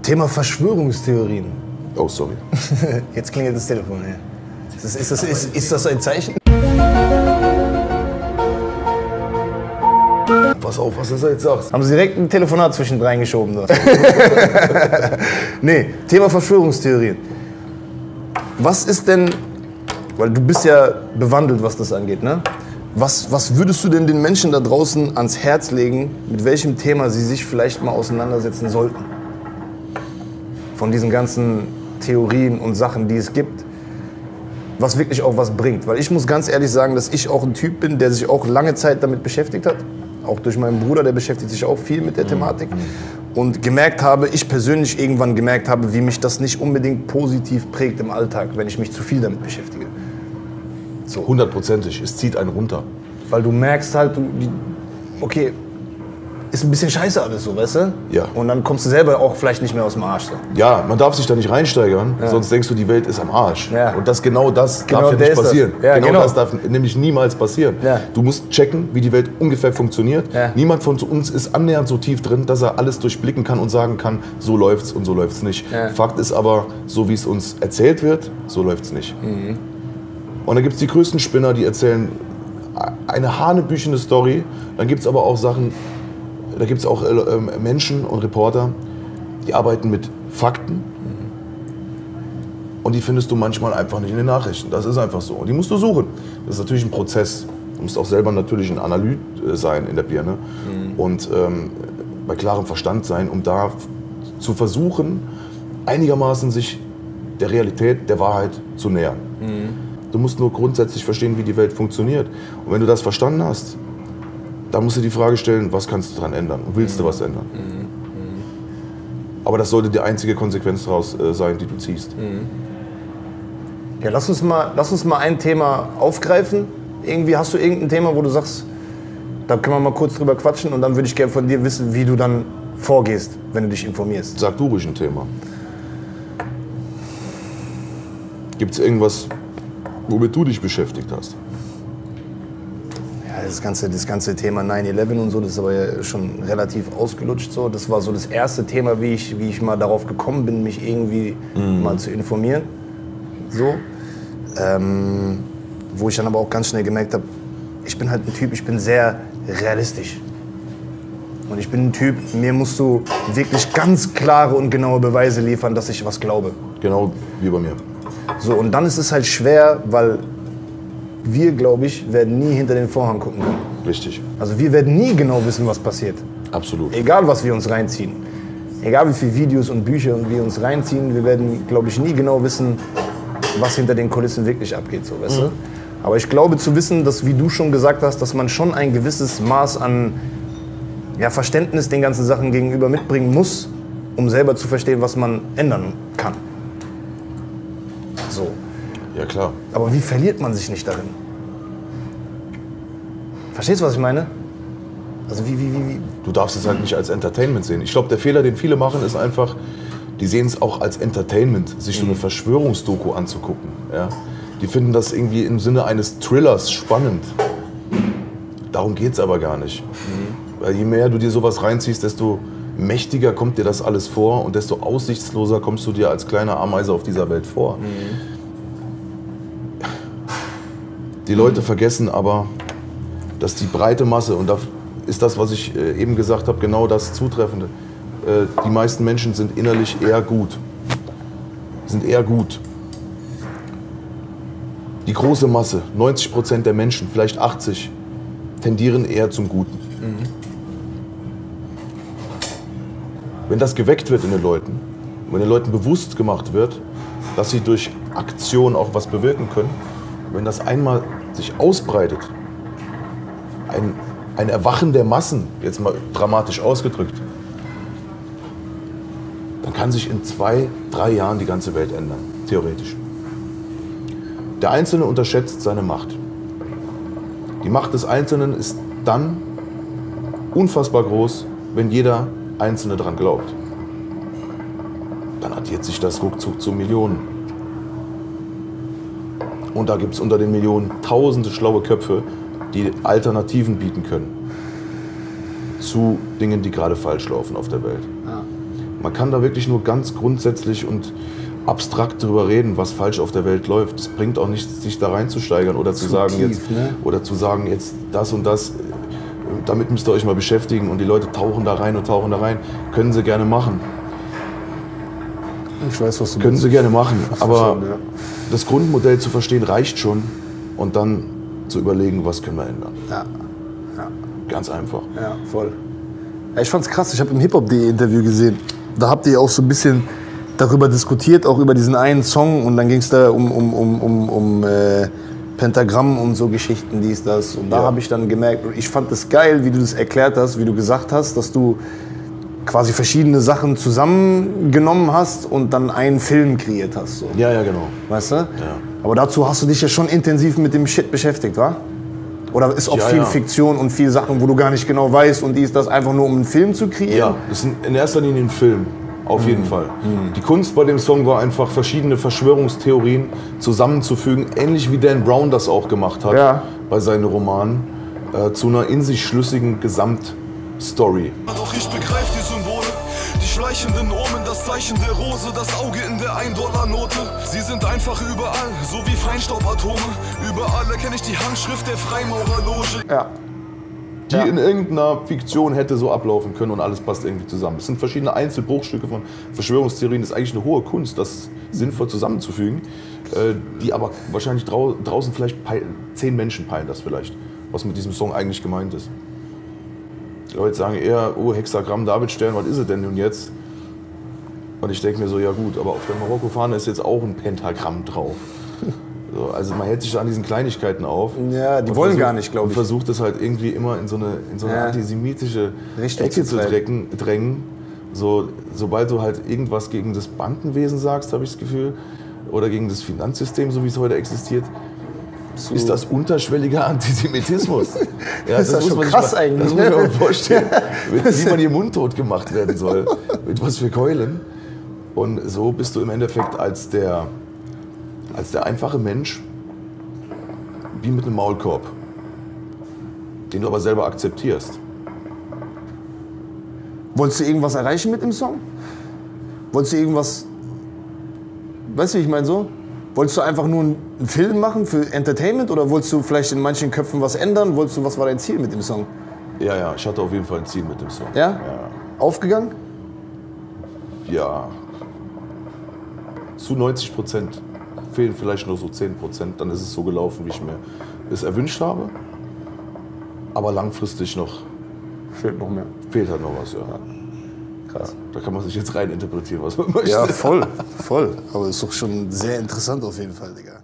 Thema Verschwörungstheorien. Oh, sorry. Jetzt klingelt das Telefon. Ja. Ist, das, ist, das, ist, ist das ein Zeichen? Pass auf, was du jetzt sagst. Haben Sie direkt ein Telefonat zwischen reingeschoben? dort? nee, Thema Verschwörungstheorien. Was ist denn, weil du bist ja bewandelt, was das angeht, ne? Was, was würdest du denn den Menschen da draußen ans Herz legen, mit welchem Thema sie sich vielleicht mal auseinandersetzen sollten? Von diesen ganzen Theorien und Sachen, die es gibt, was wirklich auch was bringt. Weil ich muss ganz ehrlich sagen, dass ich auch ein Typ bin, der sich auch lange Zeit damit beschäftigt hat. Auch durch meinen Bruder, der beschäftigt sich auch viel mit der Thematik. Und gemerkt habe, ich persönlich irgendwann gemerkt habe, wie mich das nicht unbedingt positiv prägt im Alltag, wenn ich mich zu viel damit beschäftige. Hundertprozentig. Es zieht einen runter. Weil du merkst halt, du, okay, ist ein bisschen scheiße alles so, weißt du? Ja. Und dann kommst du selber auch vielleicht nicht mehr aus dem Arsch. So. Ja, man darf sich da nicht reinsteigern, sonst denkst du, die Welt ist am Arsch. Ja. Und das genau das Genau darf ja nicht ist das. passieren. Ja, genau, genau. das darf nämlich niemals passieren. Ja. Du musst checken, wie die Welt ungefähr funktioniert. Ja. Niemand von uns ist annähernd so tief drin, dass er alles durchblicken kann und sagen kann, so läuft's und so läuft's nicht. Ja. Fakt ist aber, so wie es uns erzählt wird, so läuft's nicht. Mhm. Und dann gibt es die größten Spinner, die erzählen eine hanebüchene Story. Dann gibt es aber auch Sachen, da gibt es auch äh, ähm, Menschen und Reporter, die arbeiten mit Fakten. Und die findest du manchmal einfach nicht in den Nachrichten. Das ist einfach so. Und die musst du suchen. Das ist natürlich ein Prozess. Du musst auch selber natürlich ein Analyt äh, sein in der Birne und ähm, bei klarem Verstand sein, um da zu versuchen, einigermaßen sich der Realität, der Wahrheit zu nähern. Du musst nur grundsätzlich verstehen, wie die Welt funktioniert. Und wenn du das verstanden hast, dann musst du die Frage stellen, was kannst du daran ändern willst du was ändern? Aber das sollte die einzige Konsequenz daraus äh, sein, die du ziehst. Ja, lass uns, mal, lass uns mal ein Thema aufgreifen. Irgendwie hast du irgendein Thema, wo du sagst, da können wir mal kurz drüber quatschen und dann würde ich gerne von dir wissen, wie du dann vorgehst, wenn du dich informierst. Sag du ruhig ein Thema. Gibt es irgendwas, womit du dich beschäftigt hast? Das ganze, das ganze Thema 9-11 und so, das ist aber ja schon relativ ausgelutscht. So. Das war so das erste Thema, wie ich, wie ich mal darauf gekommen bin, mich irgendwie mal zu informieren. So. Ähm, wo ich dann aber auch ganz schnell gemerkt habe, ich bin halt ein Typ, ich bin sehr realistisch. Und ich bin ein Typ, mir musst du wirklich ganz klare und genaue Beweise liefern, dass ich was glaube. Genau wie bei mir. So, und dann ist es halt schwer, weil wir, glaube ich, werden nie hinter den Vorhang gucken können. Richtig. Also wir werden nie genau wissen, was passiert. Absolut. Egal, was wir uns reinziehen. Egal, wie viele Videos und Bücher wir uns reinziehen, wir werden, glaube ich, nie genau wissen, was hinter den Kulissen wirklich abgeht. So, weißt du? Aber ich glaube zu wissen, dass, wie du schon gesagt hast, dass man schon ein gewisses Maß an ja, Verständnis den ganzen Sachen gegenüber mitbringen muss, um selber zu verstehen, was man ändern kann. So. Ja, klar. Aber wie verliert man sich nicht darin? Verstehst du, was ich meine? Also wie, wie, wie, wie? Du darfst es halt nicht als Entertainment sehen. Ich glaube, der Fehler, den viele machen, ist einfach, die sehen es auch als Entertainment, sich so eine Verschwörungsdoku anzugucken. Ja? Die finden das irgendwie im Sinne eines Thrillers spannend. Darum geht es aber gar nicht. Weil je mehr du dir sowas reinziehst, desto mächtiger kommt dir das alles vor und desto aussichtsloser kommst du dir als kleine Ameise auf dieser Welt vor. Die Leute vergessen aber, dass die breite Masse, und da ist das, was ich äh, eben gesagt habe, genau das Zutreffende. Äh, die meisten Menschen sind innerlich eher gut. Sind eher gut. Die große Masse, 90 Prozent der Menschen, vielleicht 80, tendieren eher zum Guten. Wenn das geweckt wird in den Leuten, wenn den Leuten bewusst gemacht wird, dass sie durch Aktion auch was bewirken können, wenn das einmal sich ausbreitet, ein, ein Erwachen der Massen, jetzt mal dramatisch ausgedrückt, dann kann sich in zwei, drei Jahren die ganze Welt ändern, theoretisch. Der Einzelne unterschätzt seine Macht. Die Macht des Einzelnen ist dann unfassbar groß, wenn jeder Einzelne daran glaubt. Dann addiert sich das ruckzuck zu Millionen. Und da gibt es unter den Millionen tausende schlaue Köpfe, die Alternativen bieten können zu Dingen, die gerade falsch laufen auf der Welt. Man kann da wirklich nur ganz grundsätzlich und abstrakt drüber reden, was falsch auf der Welt läuft. Es bringt auch nichts, sich da reinzusteigern oder zu, Zu sagen tief, jetzt ne? oder zu sagen jetzt das und das. Damit müsst ihr euch mal beschäftigen und die Leute tauchen da rein und tauchen da rein. Können sie gerne machen. Ich weiß, was du Können sie gerne machen. Aber schon, ja. Das Grundmodell zu verstehen reicht schon und dann zu überlegen, was können wir ändern. Ja, Ganz einfach. ja, voll. Ja, ich fand's krass, ich habe im Hip-Hop.de Interview gesehen. Da habt ihr auch so ein bisschen darüber diskutiert, auch über diesen einen Song. Und dann ging es da um, um, um, um, um äh, Pentagramm und so Geschichten, dies, das. Und da Ja. habe ich dann gemerkt, ich fand es geil, wie du das erklärt hast, wie du gesagt hast, dass du quasi verschiedene Sachen zusammengenommen hast und dann einen Film kreiert hast. So. Ja, ja, genau. Weißt du? Aber dazu hast du dich ja schon intensiv mit dem Shit beschäftigt, wa? Oder ist auch Ja, viel ja. Fiktion und viel Sachen, wo du gar nicht genau weißt und dies, das einfach nur um einen Film zu kreieren? Ja, das ist in erster Linie ein Film. Auf jeden Fall. Die Kunst bei dem Song war einfach, verschiedene Verschwörungstheorien zusammenzufügen, ähnlich wie Dan Brown das auch gemacht hat Ja. bei seinen Romanen, äh, zu einer in sich schlüssigen Gesamtstory. Doch ich begreif die Symbole, die schleichenden Omen, das Zeichen der Rose, das Auge in der 1-Dollar-Note. Sie sind einfach überall, so wie Feinstaubatome. Überall erkenne ich die Handschrift der Freimaurerloge. Ja. die Ja. in irgendeiner Fiktion hätte so ablaufen können und alles passt irgendwie zusammen. Es sind verschiedene Einzelbruchstücke von Verschwörungstheorien. Das ist eigentlich eine hohe Kunst, das sinnvoll zusammenzufügen, äh, die aber wahrscheinlich drau draußen vielleicht zehn Menschen peilen das vielleicht, was mit diesem Song eigentlich gemeint ist. Die Leute sagen eher, oh, Hexagramm, Davidstern, was ist es denn nun jetzt? Und ich denke mir so, ja gut, aber auf der Marokko-Fahne ist jetzt auch ein Pentagramm drauf. So, also man hält sich an diesen Kleinigkeiten auf. Ja, die Und wollen versucht- gar nicht, glaub und ich. versucht es halt irgendwie immer in so eine, in so eine Ja. antisemitische Richtung Ecke zu treiben. drängen. So, sobald du halt irgendwas gegen das Bankenwesen sagst, habe ich das Gefühl, oder gegen das Finanzsystem, so wie es heute existiert, ist das unterschwelliger Antisemitismus. Ja, ist das schon man sich krass mal, eigentlich, Das muss man ne? mal vorstellen, wie man hier mundtot gemacht werden soll. Mit was für Keulen. Und so bist du im Endeffekt als der, als der einfache Mensch wie mit einem Maulkorb, den du aber selber akzeptierst. Wolltest du irgendwas erreichen mit dem Song? Wolltest du irgendwas. Weißt du, wie ich meine so? Wolltest du einfach nur einen Film machen für Entertainment oder wolltest du vielleicht in manchen Köpfen was ändern? Wolltest du, was war dein Ziel mit dem Song? Ja, ja, ich hatte auf jeden Fall ein Ziel mit dem Song. Ja? Aufgegangen? Ja. Zu 90 Prozent. Fehlen vielleicht nur so 10 Prozent. Dann ist es so gelaufen, wie ich mir es erwünscht habe. Aber langfristig noch Fehlt noch mehr. fehlt halt noch was, ja. Krass. Da kann man sich jetzt rein interpretieren, was man möchte. Ja, voll, voll. Aber ist doch schon sehr interessant auf jeden Fall, Digga.